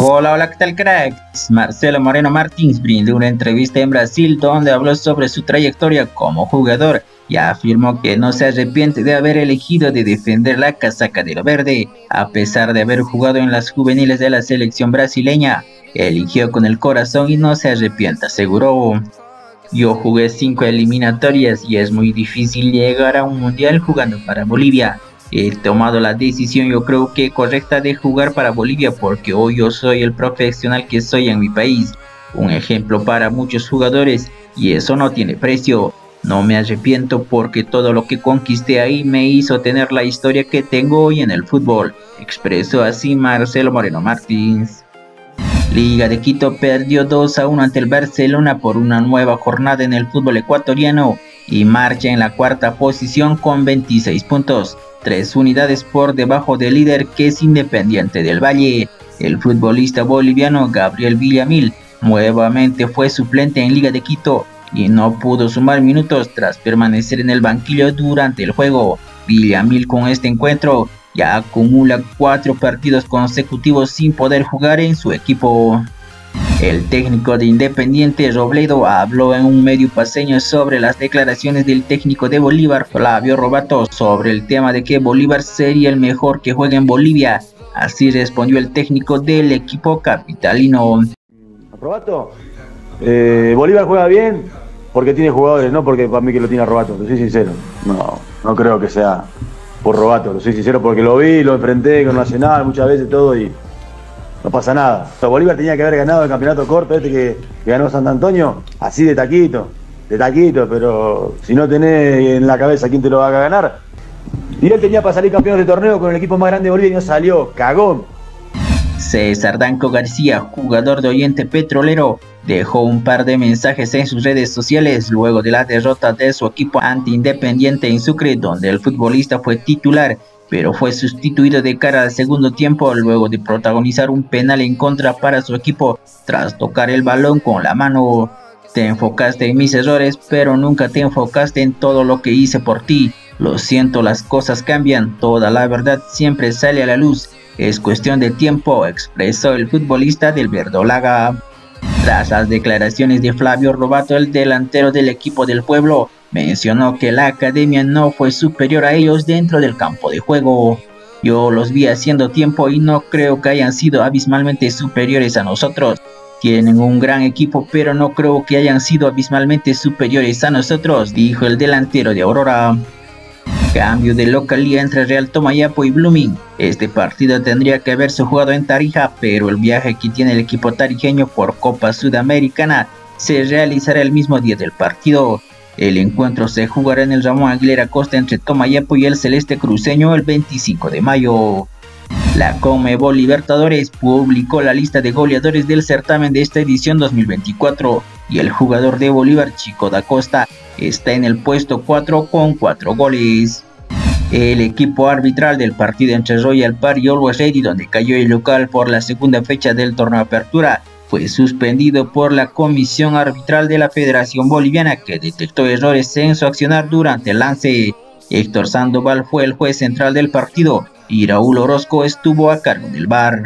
Hola, hola, ¿qué tal cracks? Marcelo Moreno Martins brindó una entrevista en Brasil donde habló sobre su trayectoria como jugador y afirmó que no se arrepiente de haber elegido de defender la casaca de lo verde, a pesar de haber jugado en las juveniles de la selección brasileña. Eligió con el corazón y no se arrepiente, aseguró. Yo jugué cinco eliminatorias y es muy difícil llegar a un mundial jugando para Bolivia. He tomado la decisión yo creo que correcta de jugar para Bolivia porque hoy yo soy el profesional que soy en mi país. Un ejemplo para muchos jugadores y eso no tiene precio. No me arrepiento porque todo lo que conquisté ahí me hizo tener la historia que tengo hoy en el fútbol, expresó así Marcelo Moreno Martins. Liga de Quito perdió 2 a 1 ante el Barcelona por una nueva jornada en el fútbol ecuatoriano y marcha en la cuarta posición con 26 puntos, 3 unidades por debajo del líder que es Independiente del Valle. El futbolista boliviano Gabriel Villamil nuevamente fue suplente en Liga de Quito y no pudo sumar minutos tras permanecer en el banquillo durante el juego. Villamil con este encuentro ya acumula cuatro partidos consecutivos sin poder jugar en su equipo. El técnico de Independiente Robledo habló en un medio paseño sobre las declaraciones del técnico de Bolívar, Flavio Robato, sobre el tema de que Bolívar sería el mejor que juega en Bolivia. Así respondió el técnico del equipo capitalino. Robato, eh, Bolívar juega bien porque tiene jugadores, no porque para mí que lo tiene Robato, soy sincero. No, no creo que sea por Robato, lo soy sincero porque lo vi, lo enfrenté con Nacional muchas veces todo y no pasa nada. Bolívar tenía que haber ganado el campeonato corto este que, ganó Sant Antonio, así de taquito, de taquito, pero si no tenés en la cabeza quién te lo va a ganar. Y él tenía para salir campeón de torneo con el equipo más grande de Bolivia y no salió, cagón. César Danco García, jugador de Oriente Petrolero, dejó un par de mensajes en sus redes sociales luego de la derrota de su equipo anti-independiente en Sucre, donde el futbolista fue titular, pero fue sustituido de cara al segundo tiempo luego de protagonizar un penal en contra para su equipo tras tocar el balón con la mano. Te enfocaste en mis errores, pero nunca te enfocaste en todo lo que hice por ti. Lo siento, las cosas cambian, toda la verdad siempre sale a la luz es cuestión de tiempo, expresó el futbolista del Verdolaga. Tras las declaraciones de Flavio Robato, el delantero del equipo del pueblo, mencionó que la academia no fue superior a ellos dentro del campo de juego. Yo los vi haciendo tiempo y no creo que hayan sido abismalmente superiores a nosotros. Tienen un gran equipo, pero no creo que hayan sido abismalmente superiores a nosotros, dijo el delantero de Aurora. Cambio de localía entre Real Tomayapo y Blooming. Este partido tendría que haberse jugado en Tarija, pero el viaje que tiene el equipo tarijeño por Copa Sudamericana se realizará el mismo día del partido. El encuentro se jugará en el Ramón Aguilera Costa entre Tomayapo y el Celeste Cruceño el 25 de mayo. La Comebol Libertadores publicó la lista de goleadores del certamen de esta edición 2024 y el jugador de Bolívar Chico da Costa está en el puesto 4 con 4 goles. El equipo arbitral del partido entre Royal Park y Always Ready, donde cayó el local por la segunda fecha del torneo Apertura, fue suspendido por la Comisión Arbitral de la Federación Boliviana que detectó errores en su accionar durante el lance. Héctor Sandoval fue el juez central del partido y Raúl Orozco estuvo a cargo del bar.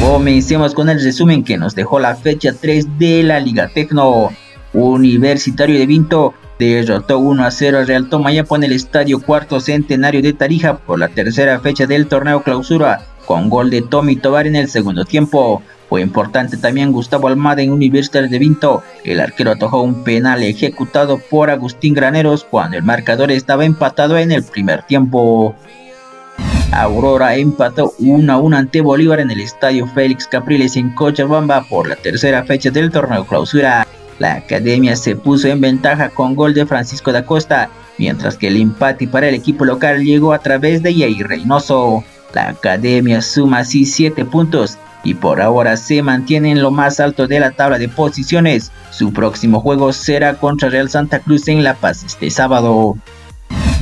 Comencemos con el resumen que nos dejó la fecha 3 de la Liga Tecno. Universitario de Vinto derrotó 1 a 0 al Real Tomayapo en el Estadio Cuarto Centenario de Tarija por la tercera fecha del torneo clausura, con gol de Tommy Tobar en el segundo tiempo. Fue importante también Gustavo Almada en Universitario de Vinto. El arquero atojó un penal ejecutado por Agustín Graneros cuando el marcador estaba empatado en el primer tiempo. Aurora empató 1 a 1 ante Bolívar en el estadio Félix Capriles en Cochabamba por la tercera fecha del torneo clausura. La academia se puso en ventaja con gol de Francisco da Costa, mientras que el empate para el equipo local llegó a través de Yair Reynoso. La academia suma así 7 puntos y por ahora se mantiene en lo más alto de la tabla de posiciones. Su próximo juego será contra Real Santa Cruz en La Paz este sábado.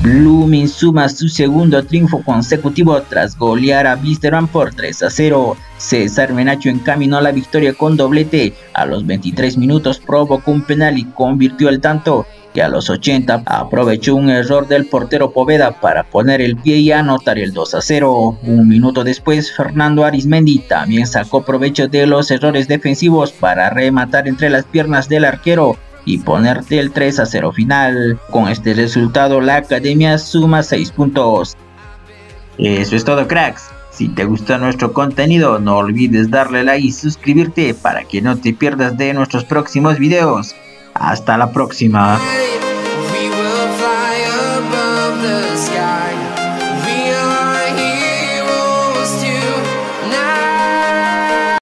Blooming suma su segundo triunfo consecutivo tras golear a Wisterman por 3 a 0. César Menacho encaminó la victoria con doblete. A los 23 minutos provocó un penal y convirtió el tanto. Que a los 80 aprovechó un error del portero Poveda para poner el pie y anotar el 2 a 0. Un minuto después, Fernando Arismendi también sacó provecho de los errores defensivos para rematar entre las piernas del arquero y ponerte el 3 a 0 final. Con este resultado la academia suma 6 puntos. Eso es todo cracks. Si te gusta nuestro contenido no olvides darle like y suscribirte para que no te pierdas de nuestros próximos videos. Hasta la próxima.